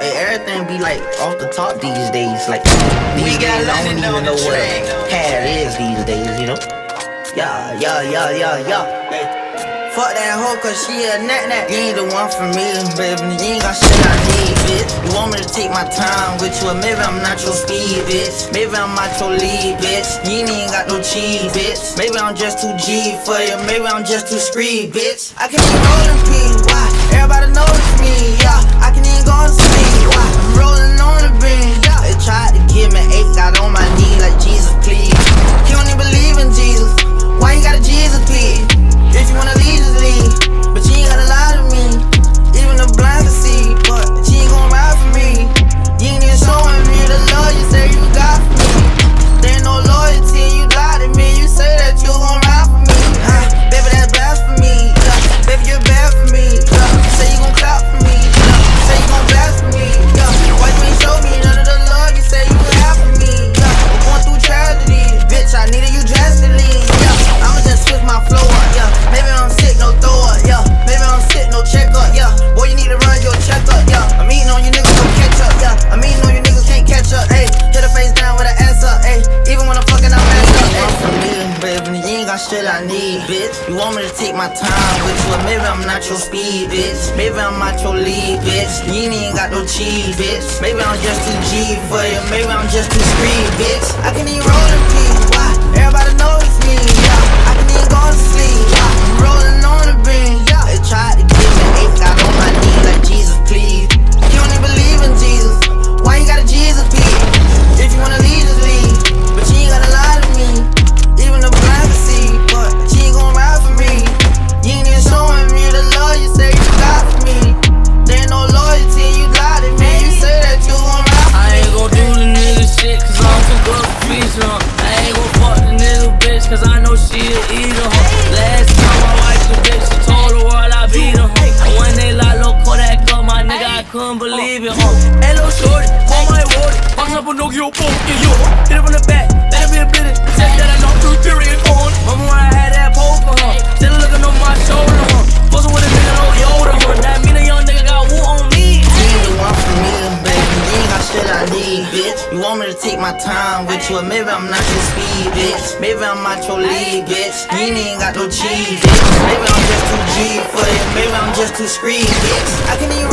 Hey, everything be like off the top these days. Like these days, I don't even know what pad is these days. You know? Yeah, yeah, yeah, yeah, yeah. Fuck that hoe cause she a nat nat. You ain't the one for me, baby. You ain't got shit I need, bitch. You want me to take my time with you, or maybe I'm not your speed, bitch. Maybe I'm not your lead, bitch. You ain't got no cheese, bitch. Maybe I'm just too G for you, maybe I'm just too screed, bitch. I can't even rollin' P, why? Everybody notice me, yeah. I can even go to sleep, why? I'm rolling on the shit I need, bitch. You want me to take my time with you, maybe I'm not your speed, bitch. Maybe I'm not your lead, bitch. You ain't got no cheese, bitch. Maybe I'm just too G for you. Maybe I'm just too screed, bitch. I can even roll in peace. Why? Everybody knows me. Box up a Nokia yeah yo Hit it from the back, let it be a minute Said that I know through period on Remember when I had that poker huh? Still looking on my shoulder huh? Fussing with a nigga no Yoda huh? That mean a young nigga got woo on me You ain't the one for me, baby. You ain't got shit I need, bitch. You want me to take my time with you, or maybe I'm not your speed, bitch. Maybe I'm not your lead, bitch. You ain't got no cheese, bitch. Maybe I'm just too G for you. Maybe I'm just too screed, bitch. I can even